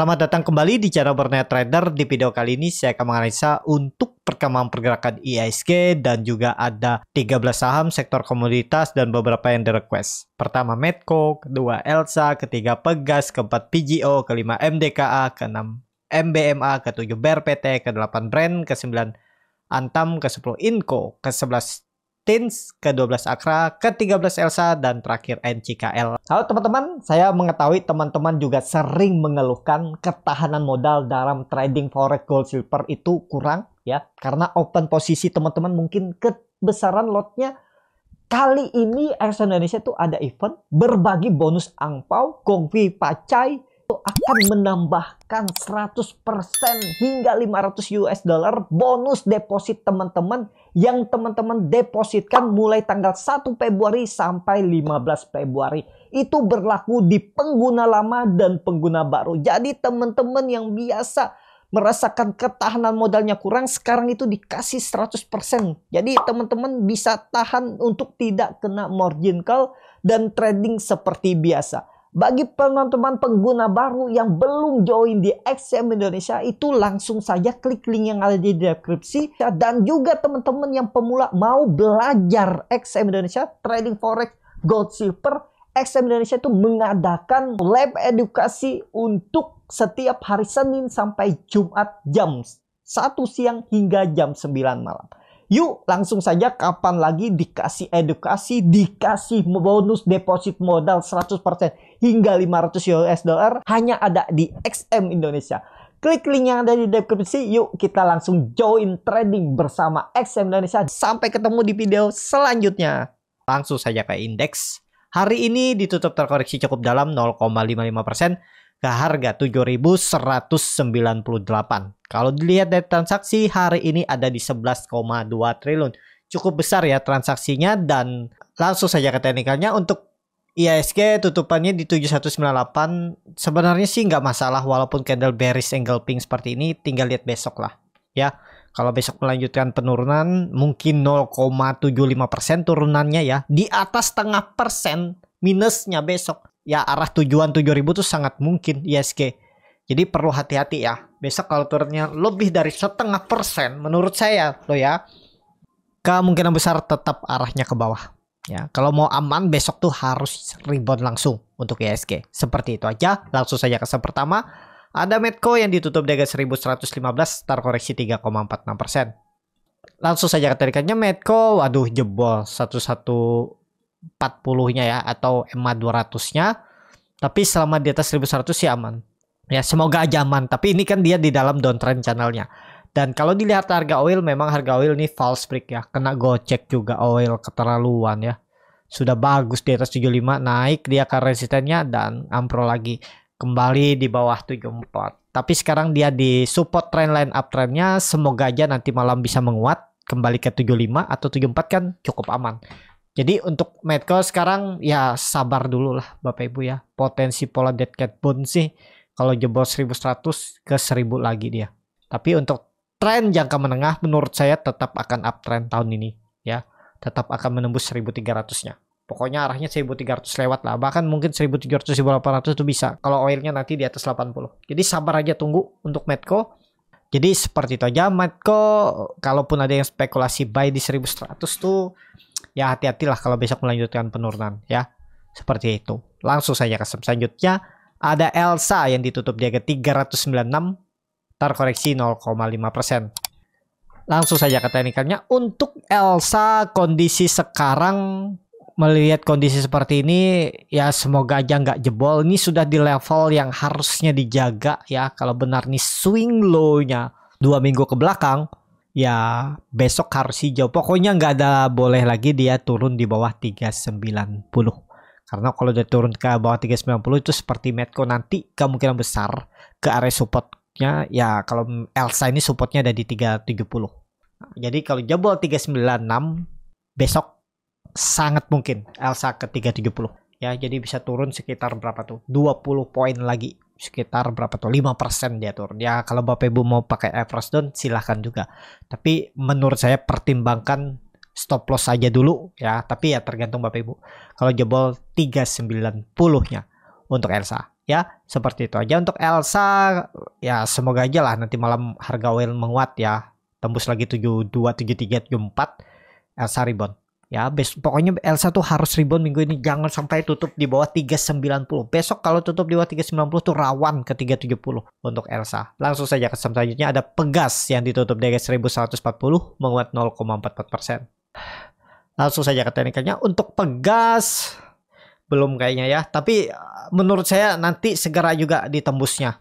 Selamat datang kembali di channel Bernet Trader. Di video kali ini saya akan menganalisa untuk perkembangan pergerakan IISG dan juga ada 13 saham sektor komoditas dan beberapa yang di request. Pertama Medco, kedua Elsa, ketiga Pegas, keempat PGO, kelima MDKA, keenam MBMA, ketujuh BRPT, ke-8 Brand, ke-9 Antam, ke-10 Inco, ke-11 Tins, ke-12 Akra, ke-13 Elsa, dan terakhir NCKL. Halo teman-teman, saya mengetahui teman-teman juga sering mengeluhkan ketahanan modal dalam trading forex gold silver itu kurang ya. Karena open posisi teman-teman mungkin kebesaran lotnya Kali ini X Indonesia itu ada event berbagi bonus angpau, gongvi pacai, akan menambahkan 100% hingga 500 US dollar bonus deposit teman-teman yang teman-teman depositkan mulai tanggal 1 Februari sampai 15 Februari. Itu berlaku di pengguna lama dan pengguna baru. Jadi teman-teman yang biasa merasakan ketahanan modalnya kurang sekarang itu dikasih 100%. Jadi teman-teman bisa tahan untuk tidak kena margin call dan trading seperti biasa. Bagi teman-teman pengguna baru yang belum join di XM Indonesia itu langsung saja klik link yang ada di deskripsi dan juga teman-teman yang pemula mau belajar XM Indonesia trading forex gold silver XM Indonesia itu mengadakan lab edukasi untuk setiap hari Senin sampai Jumat jam 1 siang hingga jam 9 malam. Yuk langsung saja kapan lagi dikasih edukasi, dikasih bonus deposit modal 100% hingga 500 US dollar hanya ada di XM Indonesia. Klik link yang ada di deskripsi, yuk kita langsung join trading bersama XM Indonesia. Sampai ketemu di video selanjutnya. Langsung saja ke indeks. Hari ini ditutup terkoreksi cukup dalam 0,55% ke harga 7.198. Kalau dilihat dari transaksi hari ini ada di 11,2 triliun. Cukup besar ya transaksinya dan langsung saja ke teknikalnya. Untuk IISG tutupannya di 7198 sebenarnya sih nggak masalah walaupun candle bearish engulfing seperti ini tinggal lihat besok lah. Ya kalau besok melanjutkan penurunan mungkin 0,75% turunannya ya. Di atas setengah persen minusnya besok ya arah tujuan 7000 tuh sangat mungkin ISG. Jadi perlu hati-hati ya. Besok kalau turunnya lebih dari setengah persen menurut saya loh ya. Kemungkinan besar tetap arahnya ke bawah. Ya, kalau mau aman besok tuh harus rebound langsung untuk ISG. Seperti itu aja. Langsung saja ke yang pertama. Ada Medco yang ditutup di harga 1115, start koreksi 3,46%. Langsung saja ke tarikannya Medco, waduh jebol 11 40-nya ya atau EMA 200-nya. Tapi selama di atas 1100 sih aman. Ya semoga aja aman. Tapi ini kan dia di dalam downtrend channelnya. Dan kalau dilihat harga oil memang harga oil ini false break ya. Kena gocek juga oil keterlaluan ya. Sudah bagus di atas 75 naik dia ke resistennya dan ampro lagi kembali di bawah 74. Tapi sekarang dia di support trend line uptrendnya semoga aja nanti malam bisa menguat kembali ke 75 atau 74 kan cukup aman. Jadi untuk Medco sekarang ya sabar dulu lah Bapak Ibu ya. Potensi pola dead cat bone sih kalau jebol 1100 ke 1000 lagi dia. Tapi untuk tren jangka menengah menurut saya tetap akan uptrend tahun ini ya. Tetap akan menembus 1300-nya. Pokoknya arahnya 1300 lewat lah. Bahkan mungkin 1700 1800 itu bisa kalau oilnya nanti di atas 80. Jadi sabar aja tunggu untuk Medco. Jadi seperti itu aja Medco kalaupun ada yang spekulasi buy di 1100 tuh ya hati-hatilah kalau besok melanjutkan penurunan ya. Seperti itu. Langsung saja ke selanjutnya ada Elsa yang ditutup di harga 396 terkoreksi 0,5%. Langsung saja ke teknikalnya untuk Elsa kondisi sekarang melihat kondisi seperti ini ya semoga aja nggak jebol ini sudah di level yang harusnya dijaga ya kalau benar nih swing low-nya dua minggu ke belakang ya besok harus hijau. Pokoknya nggak ada boleh lagi dia turun di bawah 390. Karena kalau dia turun ke bawah 390 itu seperti Medco nanti kemungkinan besar ke area supportnya ya kalau Elsa ini supportnya ada di 370. Nah, jadi kalau jebol 396 besok sangat mungkin Elsa ke 370 ya jadi bisa turun sekitar berapa tuh? 20 poin lagi. Sekitar berapa tuh? 5% dia turun. Ya kalau Bapak Ibu mau pakai average down silahkan juga. Tapi menurut saya pertimbangkan stop loss saja dulu ya. Tapi ya tergantung Bapak Ibu kalau jebol 390 nya untuk Elsa. Ya seperti itu aja. Untuk Elsa ya semoga aja lah nanti malam harga oil menguat ya. Tembus lagi 72 73 74 Elsa rebound ya bes pokoknya Elsa tuh harus rebound minggu ini. Jangan sampai tutup di bawah 390 besok kalau tutup di bawah 390 tuh rawan ke 370 untuk Elsa. Langsung saja ke selanjutnya. Ada Pegas yang ditutup di harga 1140 menguat 0,44 persen. Langsung saja ke teknikalnya. Untuk Pegas belum kayaknya ya. Tapi menurut saya nanti segera juga ditembusnya.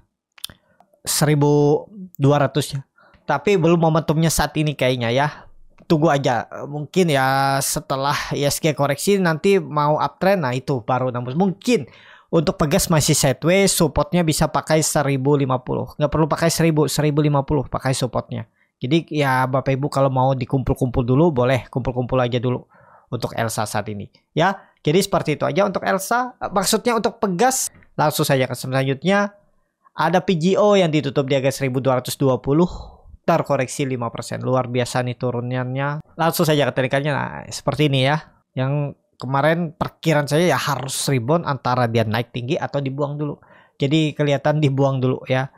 1200 ya tapi belum momentumnya saat ini kayaknya ya tunggu aja. Mungkin ya setelah ISG koreksi nanti mau uptrend. Nah itu baru. Nambah mungkin untuk pegas masih sideways supportnya bisa pakai 1050 nggak perlu pakai 1000 1050 pakai supportnya. Jadi ya Bapak Ibu kalau mau dikumpul-kumpul dulu boleh kumpul-kumpul aja dulu untuk Elsa saat ini. Ya jadi seperti itu aja untuk Elsa. Maksudnya untuk pegas langsung saja ke selanjutnya. Ada PGO yang ditutup di harga 1220 terkoreksi 5%. Luar biasa nih turunannya. Langsung saja ke teknikalnya. Nah, seperti ini ya. Yang kemarin perkiraan saya ya harus rebound antara dia naik tinggi atau dibuang dulu. Jadi kelihatan dibuang dulu ya.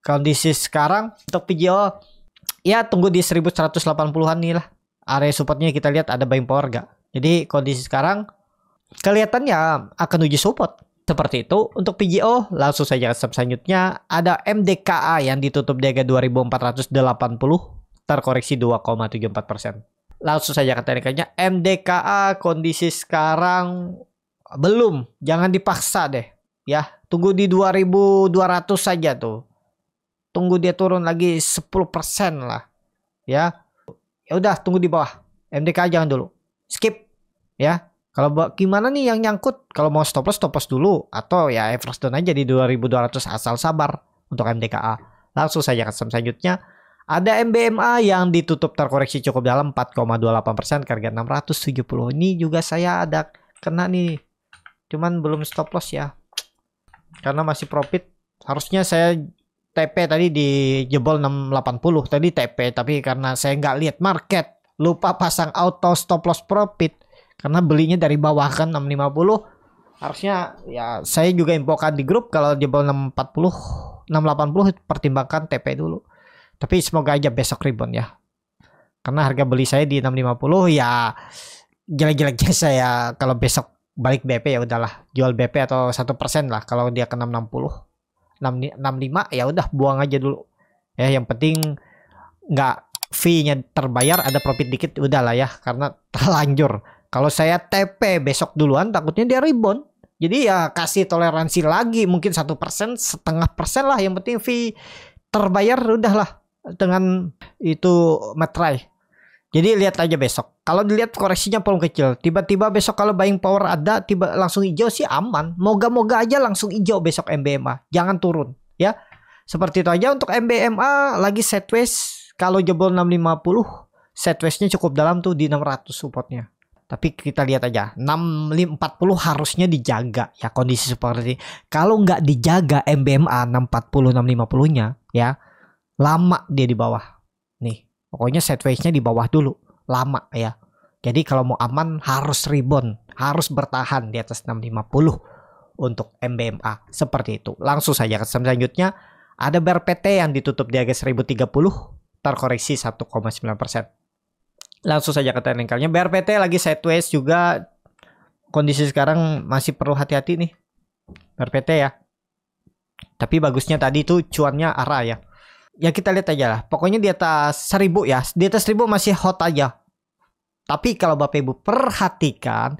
Kondisi sekarang untuk PGO ya tunggu di 1180-an nih lah. Area supportnya kita lihat ada buying power gak. Jadi kondisi sekarang kelihatannya akan uji support seperti itu. Untuk PGO, langsung saja ke selanjutnya. Ada MDKA yang ditutup di harga 2480, terkoreksi 2,74%. Langsung saja ke teknikalnya. MDKA kondisi sekarang belum. Jangan dipaksa deh. Ya, tunggu di 2200 saja tuh. Tunggu dia turun lagi 10% lah. Ya. Ya udah, tunggu di bawah. MDKA jangan dulu. Skip. Ya, kalau gimana nih yang nyangkut? Kalau mau stop loss stop loss dulu atau ya average down aja di 2200 asal sabar untuk MDKA. Langsung saja ke selanjutnya. Ada MBMA yang ditutup terkoreksi cukup dalam 4,28% ke harga 670. Ini juga saya ada kena nih. Cuman belum stop loss ya. Karena masih profit. Harusnya saya TP tadi di jebol 680 tadi TP tapi karena saya nggak lihat market lupa pasang auto stop loss profit karena belinya dari bawah kan 650 harusnya ya saya juga infokan di grup kalau bawah 640 680 pertimbangkan TP dulu. Tapi semoga aja besok rebound ya. Karena harga beli saya di 650 ya jelek-jeleknya saya kalau besok balik BP ya udahlah. Jual BP atau satu persen lah kalau dia ke 660 65 ya udah buang aja dulu. Ya yang penting nggak fee-nya terbayar ada profit dikit udahlah ya. Karena terlanjur kalau saya TP besok duluan takutnya dia rebound. Jadi ya kasih toleransi lagi mungkin satu persen setengah persen lah yang penting fee terbayar udahlah dengan itu metrai. Jadi lihat aja besok. Kalau dilihat koreksinya paling kecil, tiba-tiba besok kalau buying power ada, tiba langsung hijau sih aman. Moga-moga aja langsung hijau besok MBMA. Jangan turun ya. Seperti itu aja untuk MBMA lagi sideways. Kalau jebol 650, sidewaysnya cukup dalam tuh di 600 supportnya. Tapi kita lihat aja 640 harusnya dijaga ya kondisi seperti ini. Kalau nggak dijaga MBMA 640 650 nya ya lama dia di bawah. Nih pokoknya sideways-nya di bawah dulu lama ya. Jadi kalau mau aman harus rebound, harus bertahan di atas 650 untuk MBMA seperti itu. Langsung saja ke selanjutnya ada BRPT yang ditutup di harga 1030 terkoreksi 1,9 persen. Langsung saja ke teknikalnya. BRPT lagi sideways juga. Kondisi sekarang masih perlu hati-hati nih. BRPT ya. Tapi bagusnya tadi tuh cuannya arah ya. Ya kita lihat aja lah. Pokoknya di atas 1000 ya. Di atas 1000 masih hot aja. Tapi kalau Bapak Ibu perhatikan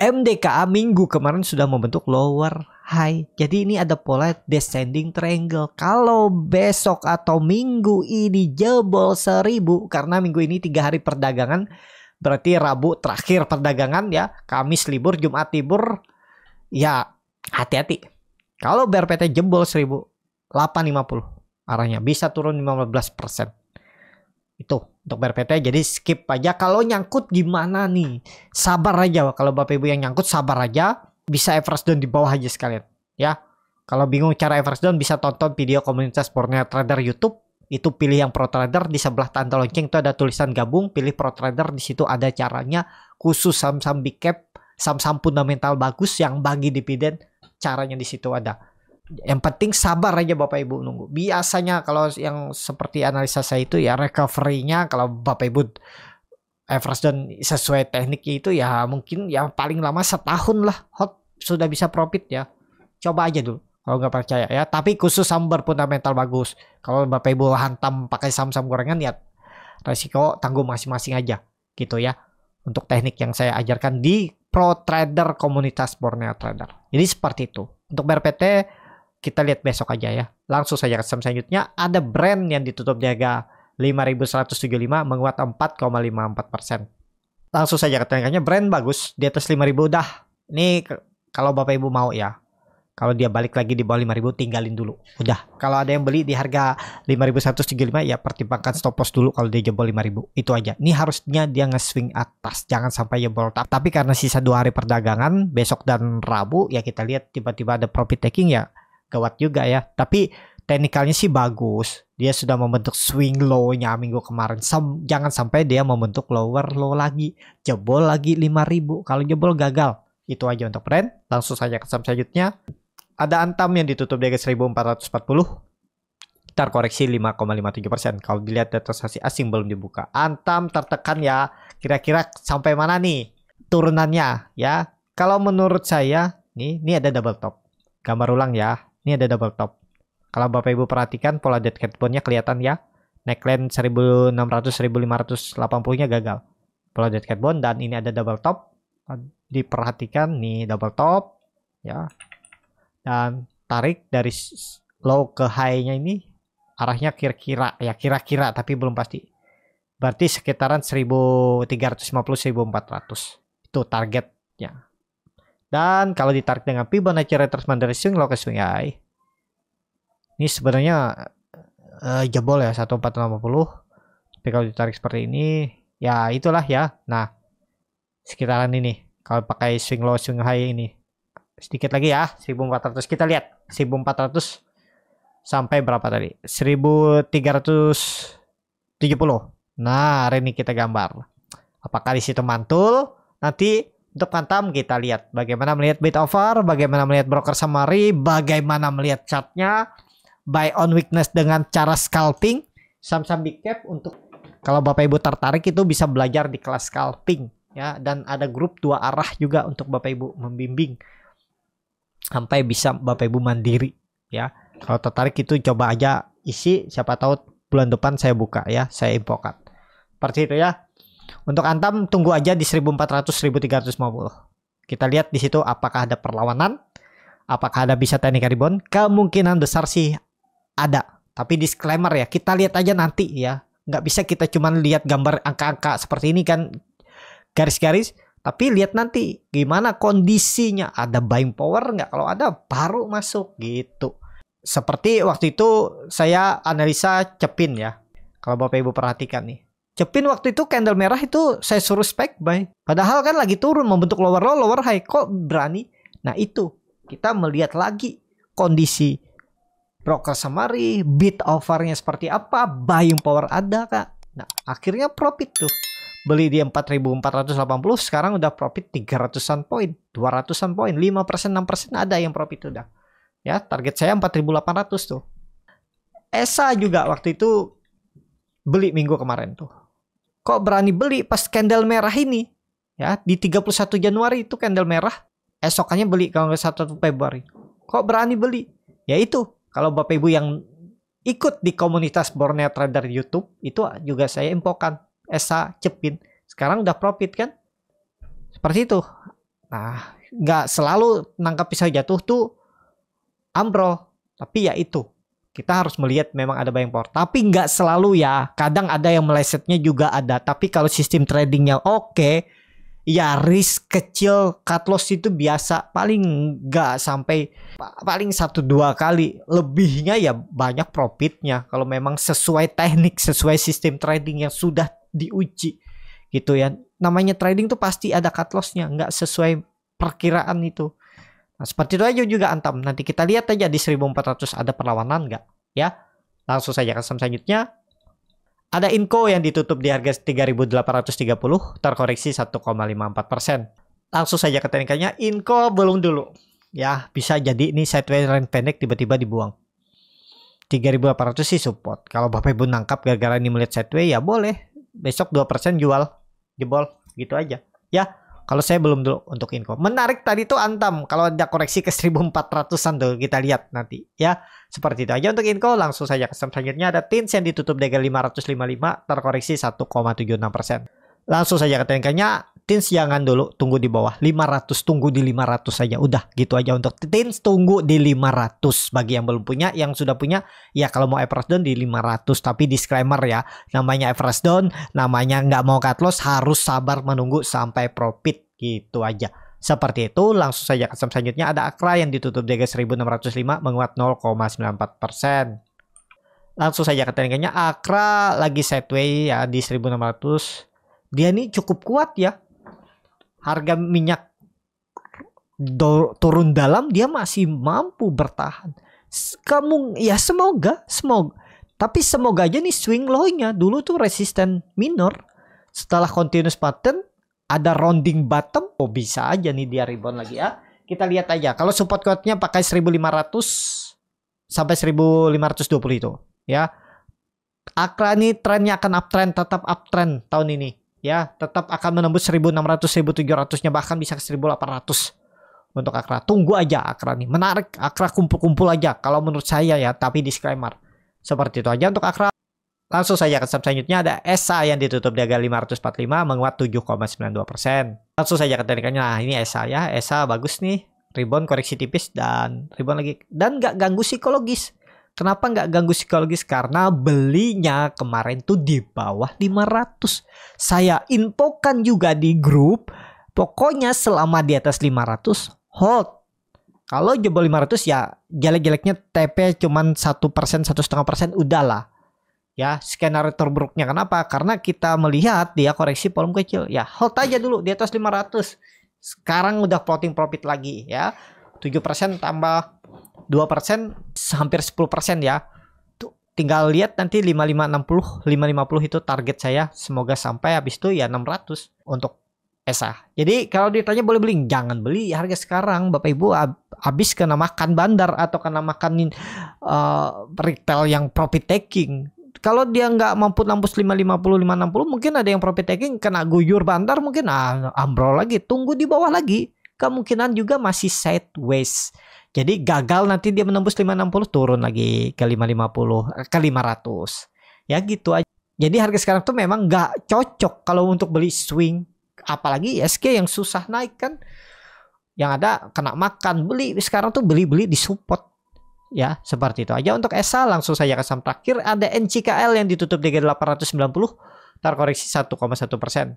MDKA minggu kemarin sudah membentuk lower high. Jadi ini ada pola descending triangle. Kalau besok atau minggu ini jebol seribu karena minggu ini tiga hari perdagangan berarti Rabu terakhir perdagangan ya. Kamis libur, Jumat libur. Ya hati-hati. Kalau BRPT jebol seribu 850 arahnya bisa turun 15% itu untuk BRPT jadi skip aja kalau nyangkut gimana nih sabar aja kalau bapak ibu yang nyangkut sabar aja bisa average down di bawah aja sekalian ya kalau bingung cara average down bisa tonton video komunitas Borneo Trader YouTube itu pilih yang pro trader di sebelah tanda lonceng itu ada tulisan gabung pilih pro trader di situ ada caranya khusus saham-saham big cap saham-saham fundamental bagus yang bagi dividen caranya di situ ada. Yang penting sabar aja Bapak Ibu nunggu. Biasanya kalau yang seperti analisa saya itu ya recovery-nya kalau Bapak Ibu average dan sesuai teknik itu ya mungkin ya paling lama setahun lah hot sudah bisa profit ya. Coba aja dulu kalau nggak percaya ya. Tapi khusus saham berfundamental bagus. Kalau Bapak Ibu hantam pakai saham-saham gorengan ya resiko tanggung masing-masing aja gitu ya. Untuk teknik yang saya ajarkan di Pro Trader komunitas Borneo Trader. Jadi seperti itu. Untuk BRPT kita lihat besok aja ya. Langsung saja ke saham selanjutnya. Ada brand yang ditutup di harga 5.175 menguat 4,54 persen. Langsung saja ke brand bagus di atas 5.000 udah. Ini kalau Bapak Ibu mau ya. Kalau dia balik lagi di bawah 5000 tinggalin dulu. Udah. Kalau ada yang beli di harga 5175 ya pertimbangkan stop loss dulu kalau dia jebol 5000. Itu aja. Ini harusnya dia nge-swing atas. Jangan sampai jebol. Tapi karena sisa dua hari perdagangan besok dan Rabu ya kita lihat tiba-tiba ada profit taking ya gawat juga ya. Tapi teknikalnya sih bagus. Dia sudah membentuk swing low-nya minggu kemarin. Sam jangan sampai dia membentuk lower low lagi. Jebol lagi 5000. Kalau jebol gagal. Itu aja untuk brand. Langsung saja ke saham selanjutnya. Ada Antam yang ditutup di harga 1440. Kita koreksi 5,57%. Kalau dilihat data transaksi asing belum dibuka. Antam tertekan ya. Kira-kira sampai mana nih turunannya ya. Kalau menurut saya, nih, ini ada double top. Gambar ulang ya ini ada double top. Kalau Bapak Ibu perhatikan pola dead cat bone-nya kelihatan ya. Neckline 1600 1580-nya gagal. Pola dead cat bone dan ini ada double top. Diperhatikan nih double top ya. Dan tarik dari low ke high-nya ini arahnya kira-kira ya kira-kira tapi belum pasti. Berarti sekitaran 1350 1400. Itu targetnya. Dan kalau ditarik dengan Fibonacci retracement dari swing low ke swing high. Ini sebenarnya uh, jebol ya 1480. Tapi kalau ditarik seperti ini ya itulah ya. Nah, sekitaran ini kalau pakai swing low swing high ini. Sedikit lagi ya 1400 kita lihat 1400 sampai berapa tadi? 1370. Nah, hari ini kita gambar. Apakah di situ mantul? Nanti untuk Phantom kita lihat bagaimana melihat bid over, bagaimana melihat broker summary, bagaimana melihat chartnya, buy on weakness dengan cara scalping, saham-saham big cap untuk kalau Bapak Ibu tertarik itu bisa belajar di kelas scalping ya dan ada grup dua arah juga untuk Bapak Ibu membimbing sampai bisa Bapak Ibu mandiri ya. Kalau tertarik itu coba aja isi siapa tahu bulan depan saya buka ya, saya infokan. Seperti itu ya. Untuk Antam tunggu aja di 1400 1350. Kita lihat di situ apakah ada perlawanan, apakah ada bisa teknik rebound. Kemungkinan besar sih ada. Tapi disclaimer ya, kita lihat aja nanti ya. Nggak bisa kita cuma lihat gambar angka-angka seperti ini kan garis-garis. Tapi lihat nanti gimana kondisinya. Ada buying power nggak? Kalau ada baru masuk gitu. Seperti waktu itu saya analisa cepin ya. Kalau Bapak Ibu perhatikan nih. Cepin waktu itu candle merah itu saya suruh spek buy. Padahal kan lagi turun membentuk lower low, lower high. Kok berani? Nah itu kita melihat lagi kondisi broker summary, bid offernya seperti apa, buying power ada kak. Nah akhirnya profit tuh. Beli di 4480 sekarang udah profit 300-an poin, 200-an poin, 5%, 6% ada yang profit udah. Ya, target saya 4800 tuh. ESA juga waktu itu beli minggu kemarin tuh. Kok berani beli pas candle merah ini? Ya di 31 Januari itu candle merah esokannya beli kalau nggak 1 Februari. Kok berani beli? Ya itu kalau Bapak Ibu yang ikut di komunitas Borneo Trader YouTube itu juga saya infokan Esa Cepin sekarang udah profit kan seperti itu nah nggak selalu nangkap pisau jatuh tuh ambro tapi ya itu kita harus melihat memang ada buying power. Tapi nggak selalu ya. Kadang ada yang melesetnya juga ada. Tapi kalau sistem tradingnya oke, okay, ya risk kecil cut loss itu biasa. Paling nggak sampai paling satu dua kali. Lebihnya ya banyak profitnya. Kalau memang sesuai teknik, sesuai sistem trading yang sudah diuji gitu ya. Namanya trading tuh pasti ada cut lossnya. Nggak sesuai perkiraan itu. Nah, seperti itu aja juga Antam. Nanti kita lihat aja di 1400 ada perlawanan nggak? Ya, langsung saja ke selanjutnya. Ada Inco yang ditutup di harga 3830, terkoreksi 1,54%. Langsung saja ke teknikanya, Inco belum dulu. ya bisa jadi ini sideways range pendek tiba-tiba dibuang 3800 sih support kalau Bapak Ibu nangkap gara-gara ini melihat sideways ya boleh besok 2% jual jebol gitu aja. Ya kalau saya belum dulu untuk info. Menarik tadi tuh antam kalau ada koreksi ke 1400an tuh kita lihat nanti. Ya seperti itu aja untuk info. Langsung saja ke selanjutnya. Ada tins yang ditutup dengan 555 terkoreksi 1,76% langsung saja ke TNK-nya Tins jangan dulu tunggu di bawah. 500 tunggu di 500 saja. Udah gitu aja untuk Tins tunggu di 500 bagi yang belum punya yang sudah punya ya kalau mau average down di 500 tapi disclaimer ya namanya average down namanya nggak mau cut loss harus sabar menunggu sampai profit. Gitu aja. Seperti itu langsung saja ke selanjutnya. Ada Akra yang ditutup di 1605 menguat 0,94% langsung saja ke tekniknya Akra lagi sideways ya di 1600 dia ini cukup kuat ya harga minyak do, turun dalam dia masih mampu bertahan. Kamu ya semoga semoga tapi semoga aja nih swing low-nya dulu tuh resisten minor setelah continuous pattern ada rounding bottom oh bisa aja nih dia rebound lagi ya. Kita lihat aja kalau support kuatnya pakai 1500 sampai 1520 itu ya. Akra ini trennya akan uptrend tetap uptrend tahun ini ya tetap akan menembus 1600 1700-nya bahkan bisa ke 1800 untuk Akra. Tunggu aja Akra nih. Menarik Akra kumpul-kumpul aja kalau menurut saya ya, tapi disclaimer. Seperti itu aja untuk Akra. Langsung saja ke selanjutnya ada ESA yang ditutup di harga 545 menguat 7,92%. Langsung saja ke teknikannya. Nah, ini ESA ya. ESA bagus nih. Rebound koreksi tipis dan rebound lagi dan nggak ganggu psikologis. Kenapa nggak ganggu psikologis? Karena belinya kemarin tuh di bawah 500. Saya infokan juga di grup. Pokoknya selama di atas 500 hold. Kalau jebol 500 ya jelek-jeleknya TP cuman satu persen satu setengah persen udahlah ya skenario terburuknya kenapa karena kita melihat dia koreksi volume kecil ya hold aja dulu di atas 500 sekarang udah floating profit lagi ya 7% tambah 2% hampir 10% ya. Tuh, tinggal lihat nanti 5560, 550 itu target saya. Semoga sampai habis itu ya 600 untuk ESA. Jadi kalau ditanya boleh beli, jangan beli harga sekarang Bapak Ibu habis kena makan bandar atau kena makan uh, retail yang profit taking. Kalau dia nggak mampu nambus 550 560 mungkin ada yang profit taking kena guyur bandar mungkin ah, ambrol lagi tunggu di bawah lagi kemungkinan juga masih sideways jadi gagal nanti dia menembus 560 turun lagi ke 550 ke 500. Ya gitu aja. Jadi harga sekarang tuh memang nggak cocok kalau untuk beli swing. Apalagi SK yang susah naik kan. Yang ada kena makan. Beli sekarang tuh beli-beli di support. Ya seperti itu aja untuk ESA langsung saja ke saham terakhir. Ada NCKL yang ditutup di 890. Terkoreksi 1,1 persen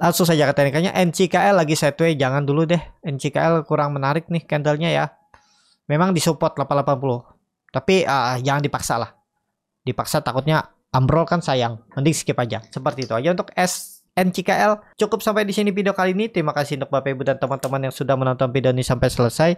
langsung saja ke teknikanya. NCKL lagi sideways. Jangan dulu deh. NCKL kurang menarik nih candlenya ya. Memang disupport 880 tapi uh, jangan dipaksa lah. Dipaksa takutnya ambrol kan sayang. Mending skip aja. Seperti itu aja untuk S NCKL cukup sampai di sini video kali ini. Terima kasih untuk Bapak Ibu dan teman-teman yang sudah menonton video ini sampai selesai.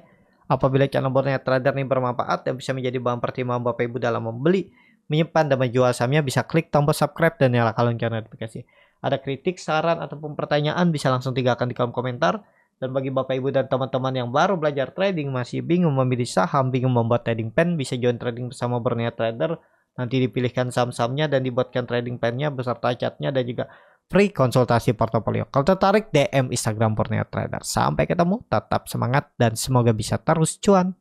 Apabila channel Borneo Trader ini bermanfaat dan bisa menjadi bahan pertimbangan Bapak Ibu dalam membeli menyimpan dan menjual sahamnya bisa klik tombol subscribe dan nyalakan lonceng notifikasi ada kritik, saran, ataupun pertanyaan bisa langsung tinggalkan di kolom komentar. Dan bagi Bapak Ibu dan teman-teman yang baru belajar trading, masih bingung memilih saham, bingung membuat trading pen, bisa join trading bersama Berniat Trader. Nanti dipilihkan saham-sahamnya dan dibuatkan trading pennya beserta catnya dan juga free konsultasi portofolio. Kalau tertarik, DM Instagram Borneo Trader. Sampai ketemu, tetap semangat dan semoga bisa terus cuan.